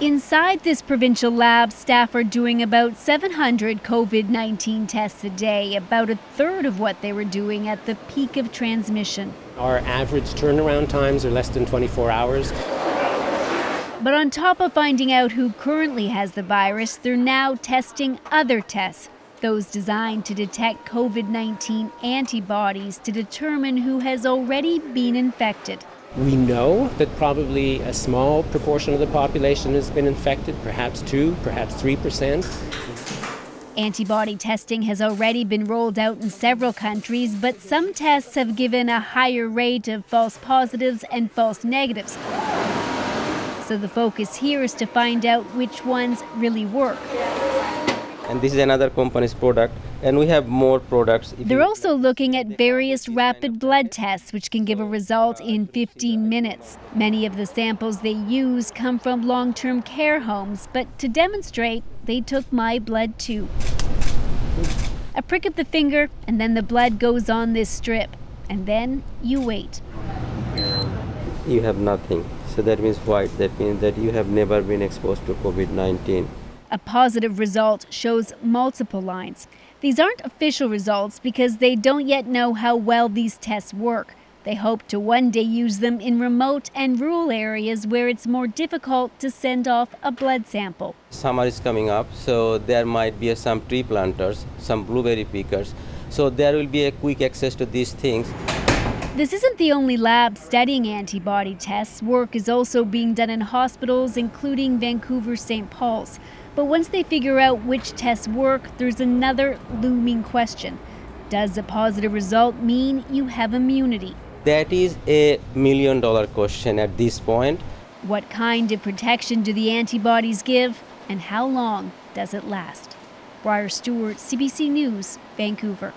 Inside this provincial lab, staff are doing about 700 COVID 19 tests a day, about a third of what they were doing at the peak of transmission. Our average turnaround times are less than 24 hours. But on top of finding out who currently has the virus, they're now testing other tests, those designed to detect COVID 19 antibodies to determine who has already been infected. We know that probably a small proportion of the population has been infected, perhaps 2, perhaps 3%. Antibody testing has already been rolled out in several countries, but some tests have given a higher rate of false positives and false negatives. So the focus here is to find out which ones really work and this is another company's product and we have more products. They're also looking at various rapid blood tests which can give a result in 15 minutes. Many of the samples they use come from long-term care homes, but to demonstrate, they took my blood too. A prick of the finger and then the blood goes on this strip and then you wait. You have nothing. So that means white. That means that you have never been exposed to COVID-19. A positive result shows multiple lines. These aren't official results because they don't yet know how well these tests work. They hope to one day use them in remote and rural areas where it's more difficult to send off a blood sample. Summer is coming up, so there might be some tree planters, some blueberry pickers. So there will be a quick access to these things. This isn't the only lab studying antibody tests. Work is also being done in hospitals, including Vancouver St. Paul's. But once they figure out which tests work, there's another looming question. Does a positive result mean you have immunity? That is a million dollar question at this point. What kind of protection do the antibodies give, and how long does it last? Briar Stewart, CBC News, Vancouver.